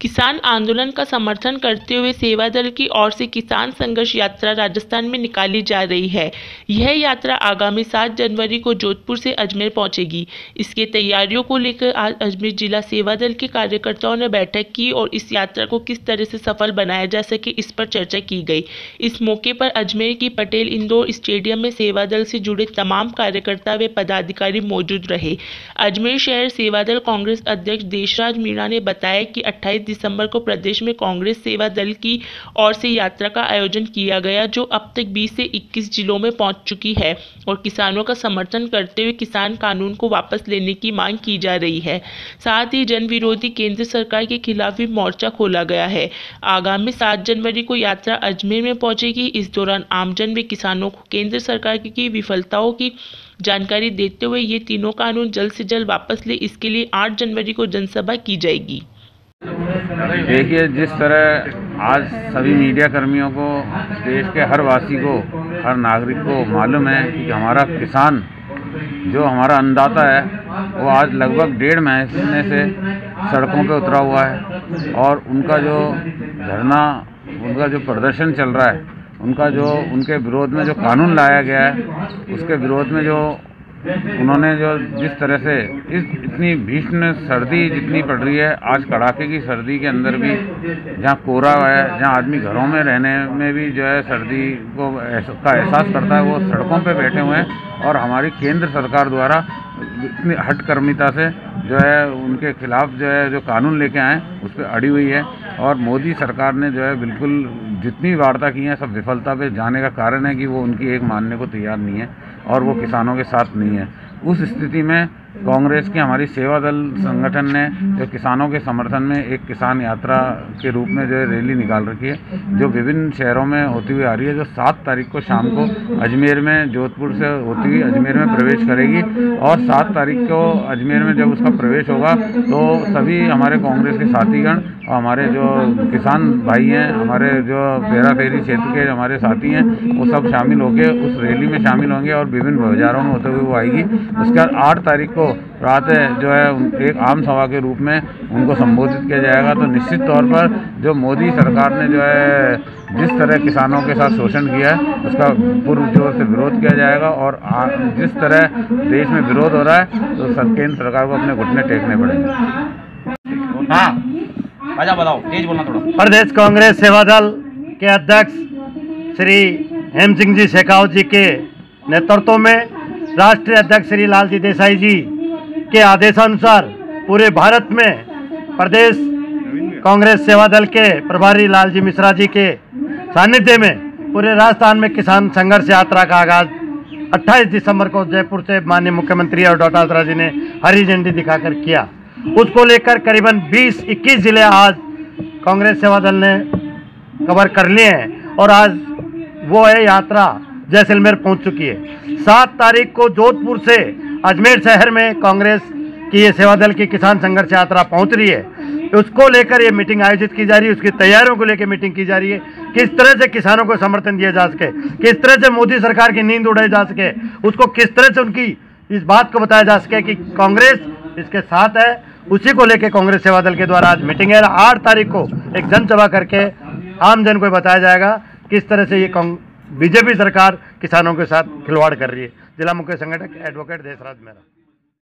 किसान आंदोलन का समर्थन करते हुए सेवा दल की ओर से किसान संघर्ष यात्रा राजस्थान में निकाली जा रही है। यह यात्रा आगामी सात जनवरी को जोधपुर से अजमेर पहुंचेगी। इसके तैयारियों को लेकर आज अजमेर जिला सेवा दल के कार्यकर्ताओं ने बैठक की और इस यात्रा को किस तरह से सफल बनाया जा सके इस पर चर्चा की गई। इस मौके पर अजमेर की पटेल इंदौर स्टेडियम में सेवा दल से जुड़े तमाम कार्यकर्ता व पदाधिकारी मौजूद रहे। अजमेर शहर सेवा दल कांग्रेस अध्यक्ष देशराज मीणा ने बताया कि अट्ठाईस दिसंबर को प्रदेश में कांग्रेस सेवा दल की ओर से यात्रा का आयोजन किया गया, जो अब तक 20 से 21 जिलों में पहुँच चुकी है और किसानों का समर्थन करते हुए किसान कानून को वापस लेने की मांग की जा रही है। साथ ही जन विरोधी केंद्र सरकार के खिलाफ भी मोर्चा खोला गया है। आगामी सात जनवरी को यात्रा अजमेर में पहुंचेगी। इस दौरान आमजन व किसानों को केंद्र सरकार की विफलताओं की जानकारी देते हुए ये तीनों कानून जल्द से जल्द वापस ले, इसके लिए 8 जनवरी को जनसभा की जाएगी। देखिए, जिस तरह आज सभी मीडिया कर्मियों को, देश के हर वासी को, हर नागरिक को मालूम है कि हमारा किसान, जो हमारा अन्नदाता है, वो आज लगभग डेढ़ महीने से सड़कों पे उतरा हुआ है और उनका जो धरना, उनका जो प्रदर्शन चल रहा है, उनका जो, उनके विरोध में जो कानून लाया गया है, उसके विरोध में जो उन्होंने जो जिस तरह से इस इतनी भीषण सर्दी जितनी पड़ रही है, आज कड़ाके की सर्दी के अंदर भी, जहाँ कोरा है, जहाँ आदमी घरों में रहने में भी जो है सर्दी को का एहसास करता है, वो सड़कों पे बैठे हुए हैं और हमारी केंद्र सरकार द्वारा इतनी हटकर्मिता से जो है उनके खिलाफ जो है, जो कानून लेके आए उस पर अड़ी हुई है और मोदी सरकार ने जो है बिल्कुल जितनी वार्ता की है, सब विफलता पे जाने का कारण है कि वो उनकी एक मानने को तैयार नहीं है। और वो किसानों के साथ नहीं है। उस स्थिति में कांग्रेस की हमारी सेवा दल संगठन ने जो किसानों के समर्थन में एक किसान यात्रा के रूप में जो है रैली निकाल रखी है, जो विभिन्न शहरों में होती हुई आ रही है, जो सात तारीख को शाम को अजमेर में जोधपुर से होती हुई अजमेर में प्रवेश करेगी और सात तारीख को अजमेर में जब उसका प्रवेश होगा तो सभी हमारे कांग्रेस के साथीगण और हमारे जो किसान भाई हैं, हमारे जो पेरा फेरी क्षेत्र के हमारे साथी हैं, वो सब शामिल होकर उस रैली में शामिल होंगे और विभिन्न बाजारों में होते हुए वो आएगी। उसके बाद आठ तारीख को रात जो है एक आम सभा के रूप में उनको संबोधित किया जाएगा। तो निश्चित तौर पर जो मोदी सरकार ने जो है जिस तरह किसानों के साथ शोषण किया है उसका पूर्व ज़ोर से विरोध किया जाएगा और जिस तरह देश में विरोध हो रहा है तो केंद्र सरकार को अपने घुटने टेकने पड़ेंगे। हाँ अच्छा बताओ तेज बोलना थोड़ा। प्रदेश कांग्रेस सेवा दल के अध्यक्ष श्री हेम सिंह जी शेखावत जी के नेतृत्व में राष्ट्रीय अध्यक्ष श्री लालजी देसाई जी के आदेशानुसार पूरे भारत में प्रदेश कांग्रेस सेवा दल के प्रभारी लालजी मिश्रा जी के सानिध्य में पूरे राजस्थान में किसान संघर्ष यात्रा का आगाज़ 28 दिसंबर को जयपुर से माननीय मुख्यमंत्री और डॉक्टर जी ने हरी झंडी दिखाकर किया। उसको लेकर करीबन 20-21 ज़िले आज कांग्रेस सेवा दल ने कवर कर लिए हैं और आज वो है यात्रा जैसलमेर पहुँच चुकी है। सात तारीख को जोधपुर से अजमेर शहर में कांग्रेस की ये सेवा दल की किसान संघर्ष यात्रा पहुँच रही है। उसको लेकर ये मीटिंग आयोजित की जा रही है, उसकी तैयारियों को लेकर मीटिंग की जा रही है। किस तरह से किसानों को समर्थन दिया जा सके, किस तरह से मोदी सरकार की नींद उड़ाई जा सके, उसको किस तरह से उनकी इस बात को बताया जा सके कि कांग्रेस इसके साथ है, उसी को लेकर कांग्रेस सेवा दल के द्वारा आज मीटिंग है। आठ तारीख को एक जनसभा करके आम जन को बताया जाएगा किस तरह से ये बीजेपी सरकार किसानों के साथ खिलवाड़ कर रही है। जिला मुख्य संगठक एडवोकेट देशराज मेहरा।